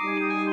Música